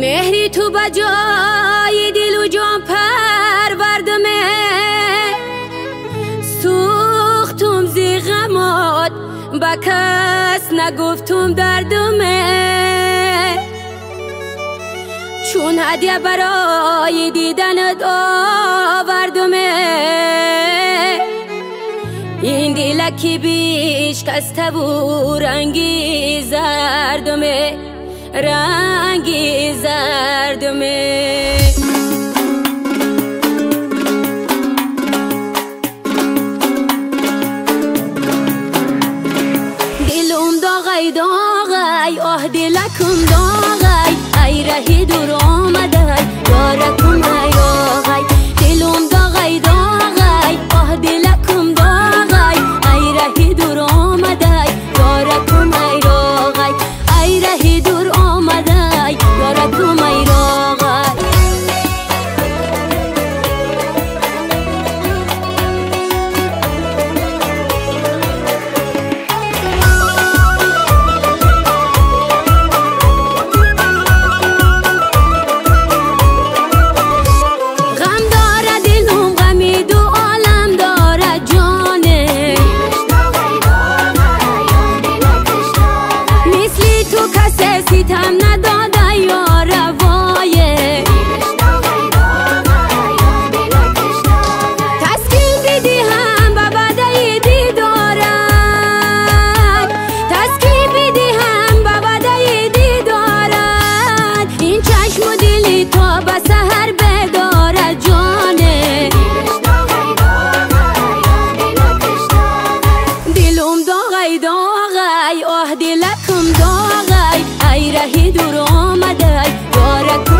Mehri tu bajai dilu jom pa کس نگفتم دردمه. چون هدیه برای دیدنت آوردمه. این دیلکی بیش کس و رنگی زردمه. رنگی زردمه. ای داغی آه دلکم داغی ای. رهی دوران بیرهی دور آمده یارک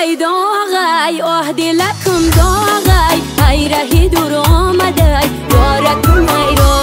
ای داغی آهدی لکم داغی. ای رهی دور آمده ای بارکم ای را